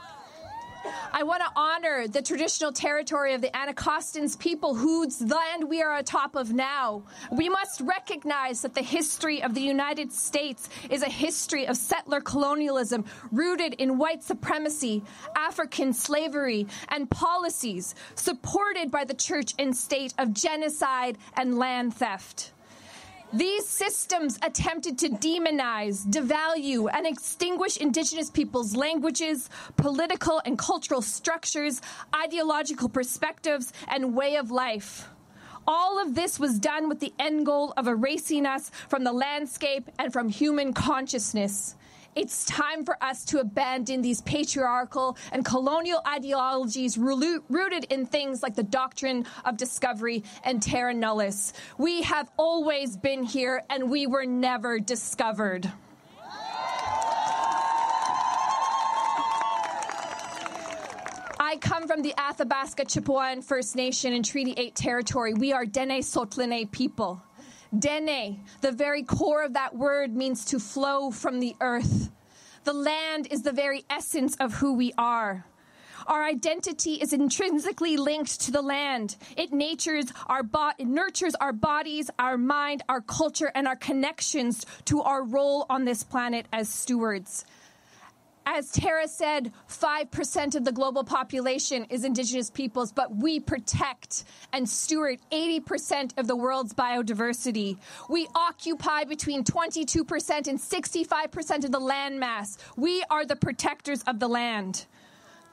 I want to honor the traditional territory of the Anacostans people whose land we are atop of now. We must recognize that the history of the United States is a history of settler colonialism rooted in white supremacy, African slavery, and policies supported by the church and state of genocide and land theft. These systems attempted to demonize, devalue, and extinguish indigenous peoples' languages, political and cultural structures, ideological perspectives, and way of life. All of this was done with the end goal of erasing us from the landscape and from human consciousness. It's time for us to abandon these patriarchal and colonial ideologies rooted in things like the doctrine of discovery and terra nullius. We have always been here and we were never discovered. I come from the Athabasca Chipewyan First Nation in Treaty 8 territory. We are Dene Sotlene people. Dene, the very core of that word, means to flow from the earth. The land is the very essence of who we are. Our identity is intrinsically linked to the land. It natures our bo- it nurtures our bodies, our mind, our culture, and our connections to our role on this planet as stewards. As Tara said, 5% of the global population is indigenous peoples, but we protect and steward 80% of the world's biodiversity. We occupy between 22% and 65% of the landmass. We are the protectors of the land.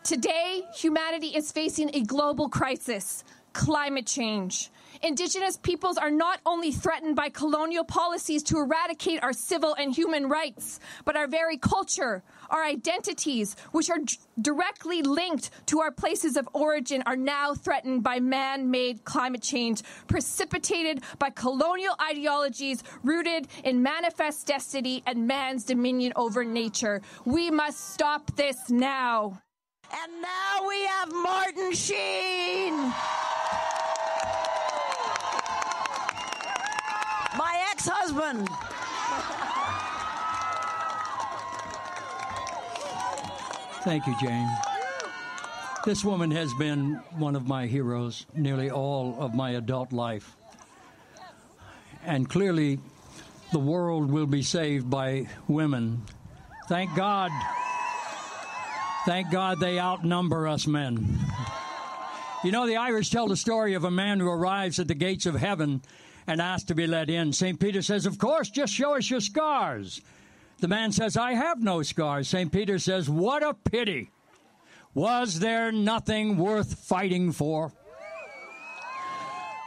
Today, humanity is facing a global crisis climate change. Indigenous peoples are not only threatened by colonial policies to eradicate our civil and human rights, but our very culture, our identities, which are d- directly linked to our places of origin, are now threatened by man made climate change, precipitated by colonial ideologies rooted in manifest destiny and man's dominion over nature. We must stop this now. And now we have Martin Sheen. My ex husband. Thank you, Jane. This woman has been one of my heroes nearly all of my adult life. And clearly, the world will be saved by women. Thank God. Thank God they outnumber us men. You know, the Irish tell the story of a man who arrives at the gates of heaven and asked to be let in. St. Peter says, Of course, just show us your scars. The man says, I have no scars. St. Peter says, What a pity. Was there nothing worth fighting for?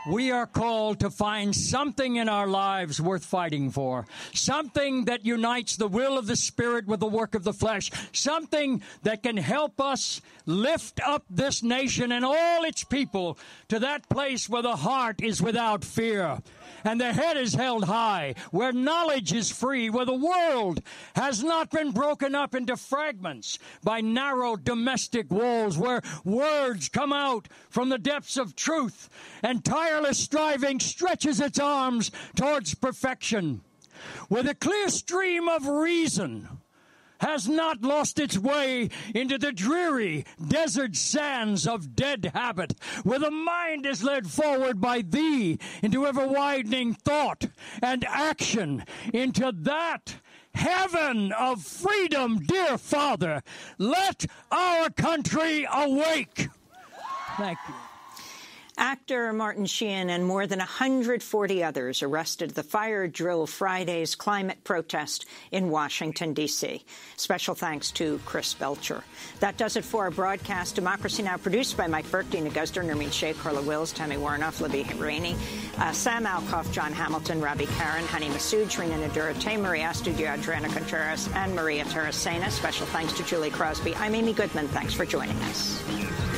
We are called to find something in our lives worth fighting for. Something that unites the will of the Spirit with the work of the flesh. Something that can help us lift up this nation and all its people to that place where the heart is without fear and the head is held high, where knowledge is free, where the world has not been broken up into fragments by narrow domestic walls, where words come out from the depths of truth and tireless striving stretches its arms towards perfection, where the clear stream of reason has not lost its way into the dreary desert sands of dead habit, where the mind is led forward by thee into ever widening thought and action into that heaven of freedom, dear Father. Let our country awake. Thank you. Actor Martin Sheen and more than 140 others arrested the fire drill Friday's climate protest in Washington, D.C. Special thanks to Chris Belcher. That does it for our broadcast. Democracy Now! produced by Mike Burke, Dina Guzder, Nermeen Sheikh, Carla Wills, Tami Woronoff, Libby Rainey, uh, Sam Alcoff, John Hamilton, Robby Karran, Hany Massoud, Nadura, Tay Maria Studio, Adriano Contreras, and Maria Taracena. Special thanks to Julie Crosby. I'm Amy Goodman. Thanks for joining us.